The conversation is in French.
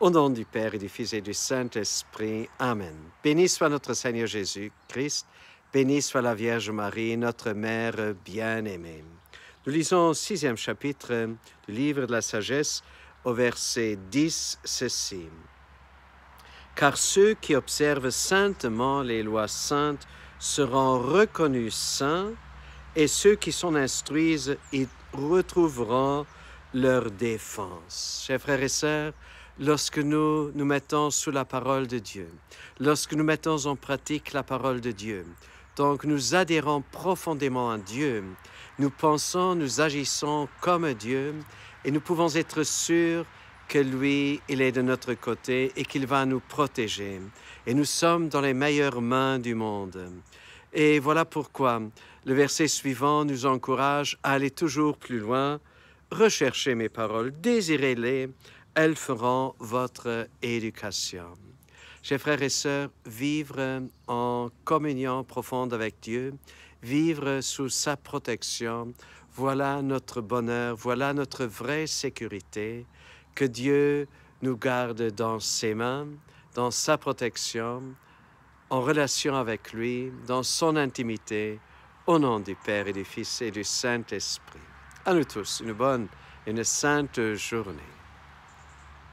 Au nom du Père et du Fils et du Saint-Esprit. Amen. Béni soit notre Seigneur Jésus-Christ. Béni soit la Vierge Marie, notre Mère bien-aimée. Nous lisons au sixième chapitre du livre de la sagesse au verset 10 ceci. Car ceux qui observent saintement les lois saintes seront reconnus saints, et ceux qui s'en instruisent y retrouveront leur défense. Chers frères et sœurs, lorsque nous nous mettons sous la parole de Dieu, lorsque nous mettons en pratique la parole de Dieu, donc nous adhérons profondément à Dieu, nous pensons, nous agissons comme Dieu et nous pouvons être sûrs que lui, il est de notre côté et qu'il va nous protéger. Et nous sommes dans les meilleures mains du monde. Et voilà pourquoi le verset suivant nous encourage à aller toujours plus loin. Recherchez mes paroles, désirez-les, elles feront votre éducation. Chers frères et sœurs, vivre en communion profonde avec Dieu, vivre sous sa protection, voilà notre bonheur, voilà notre vraie sécurité. Que Dieu nous garde dans ses mains, dans sa protection, en relation avec lui, dans son intimité, au nom du Père et du Fils et du Saint-Esprit. À nous tous, une bonne et une sainte journée.